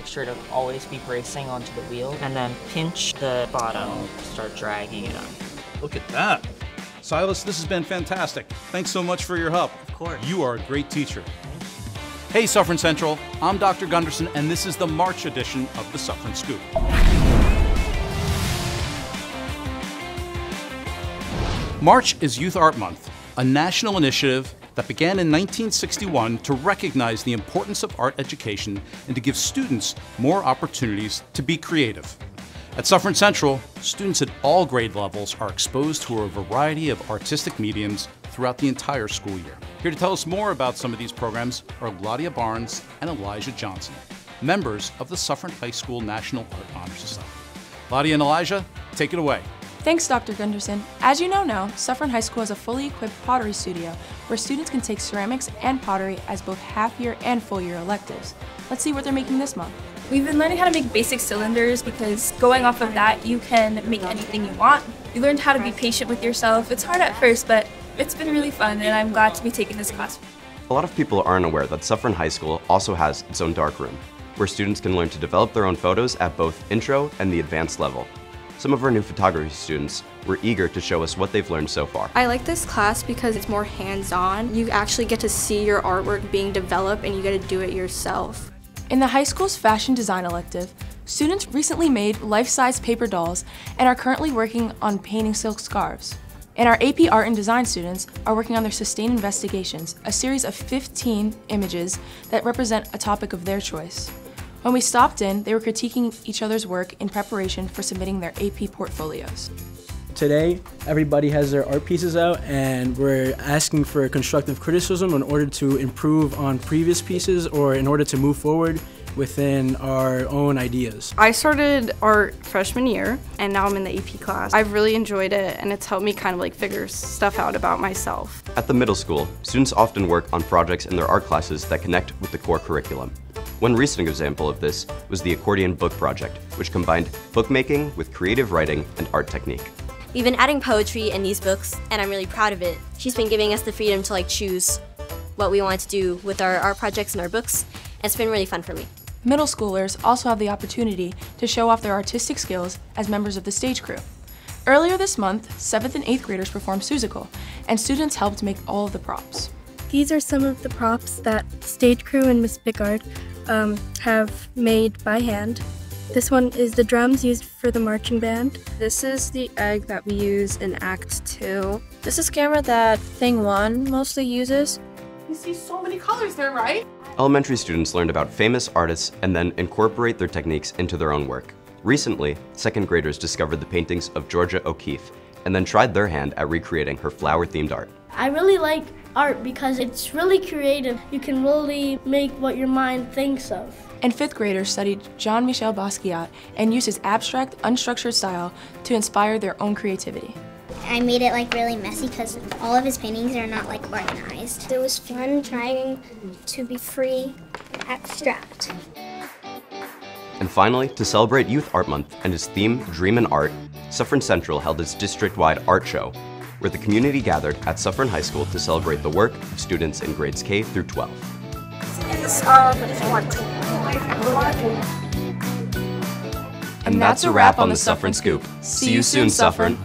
Make sure to always be bracing onto the wheel and then pinch the bottom, start dragging it up. Look at that. Silas, this has been fantastic. Thanks so much for your help. Of course. You are a great teacher. Hey, Suffern Central. I'm Dr. Gunderson, and this is the March edition of the Suffern Scoop. March is Youth Art Month, a national initiative that began in 1961 to recognize the importance of art education and to give students more opportunities to be creative. At Suffern Central, students at all grade levels are exposed to a variety of artistic mediums throughout the entire school year. Here to tell us more about some of these programs are Lottia Barnes and Elijah Johnson, members of the Suffern High School National Art Honor Society. Lottia and Elijah, take it away. Thanks, Dr. Gunderson. As you know now, Suffern High School has a fully equipped pottery studio where students can take ceramics and pottery as both half-year and full-year electives. Let's see what they're making this month. We've been learning how to make basic cylinders because going off of that, you can make anything you want. You learned how to be patient with yourself. It's hard at first, but it's been really fun, and I'm glad to be taking this class. A lot of people aren't aware that Suffern High School also has its own darkroom, where students can learn to develop their own photos at both intro and the advanced level. Some of our new photography students were eager to show us what they've learned so far. I like this class because it's more hands-on. You actually get to see your artwork being developed and you get to do it yourself. In the high school's fashion design elective, students recently made life-size paper dolls and are currently working on painting silk scarves. And our AP Art and Design students are working on their Sustained Investigations, a series of 15 images that represent a topic of their choice. When we stopped in, they were critiquing each other's work in preparation for submitting their AP portfolios. Today, everybody has their art pieces out and we're asking for constructive criticism in order to improve on previous pieces or in order to move forward within our own ideas. I started art freshman year and now I'm in the AP class. I've really enjoyed it and it's helped me kind of like figure stuff out about myself. At the middle school, students often work on projects in their art classes that connect with the core curriculum. One recent example of this was the Accordion Book Project, which combined bookmaking with creative writing and art technique. We've been adding poetry in these books, and I'm really proud of it. She's been giving us the freedom to like choose what we want to do with our art projects and our books, and it's been really fun for me. Middle schoolers also have the opportunity to show off their artistic skills as members of the stage crew. Earlier this month, 7th and 8th graders performed Seussical, and students helped make all of the props. These are some of the props that stage crew and Miss Bickard um, have made by hand. This one is the drums used for the marching band. This is the egg that we use in Act 2. This is camera that Thing 1 mostly uses. You see so many colors there, right? Elementary students learned about famous artists and then incorporate their techniques into their own work. Recently, second graders discovered the paintings of Georgia O'Keeffe and then tried their hand at recreating her flower-themed art. I really like art because it's really creative. You can really make what your mind thinks of. And fifth graders studied Jean-Michel Basquiat and used his abstract, unstructured style to inspire their own creativity. I made it like really messy because all of his paintings are not like organized. It was fun trying to be free, abstract. And finally, to celebrate Youth Art Month and its theme, Dream and Art, Suffern Central held its district-wide art show, where the community gathered at Suffern High School to celebrate the work of students in grades K through 12. And that's a wrap on the Suffern Scoop. See you soon, Suffern.